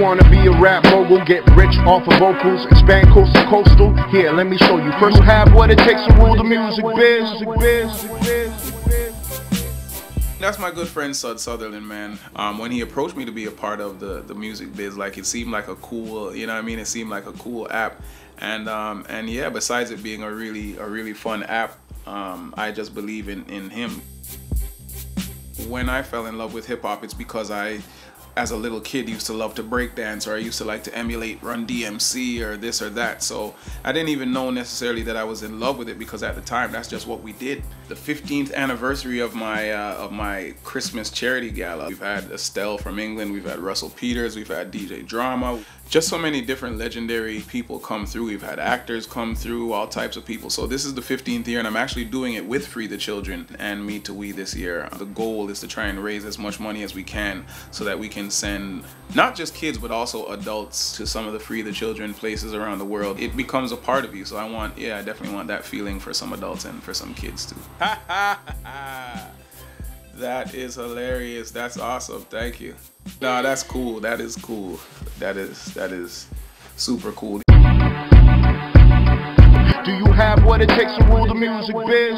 wanna be a rap mogul, get rich off of vocals, expand coast to coastal? Here, let me show you. First, you have what it takes to rule the music biz. That's my good friend Sudz Sutherland, man. Um, when he approached me to be a part of the the music biz, like it seemed like a cool, you know what I mean? It seemed like a cool app, and um, and yeah. Besides it being a really a really fun app, um, I just believe in in him. When I fell in love with hip hop, it's because I as a little kid used to love to break dance or I used to like to emulate Run DMC or this or that. So I didn't even know necessarily that I was in love with it because at the time that's just what we did. The 15th anniversary of my uh, of my Christmas charity gala. We've had Estelle from England, we've had Russell Peters, we've had DJ Drama. Just so many different legendary people come through. We've had actors come through, all types of people. So this is the 15th year and I'm actually doing it with Free the Children and Me to We this year. The goal is to try and raise as much money as we can so that we can send not just kids but also adults to some of the Free the Children places around the world. It becomes a part of you. So I want, yeah, I definitely want that feeling for some adults and for some kids too. that is hilarious. That's awesome. Thank you. No, that's cool. That is cool. That is that is super cool. Do you have what it takes to rule the music biz?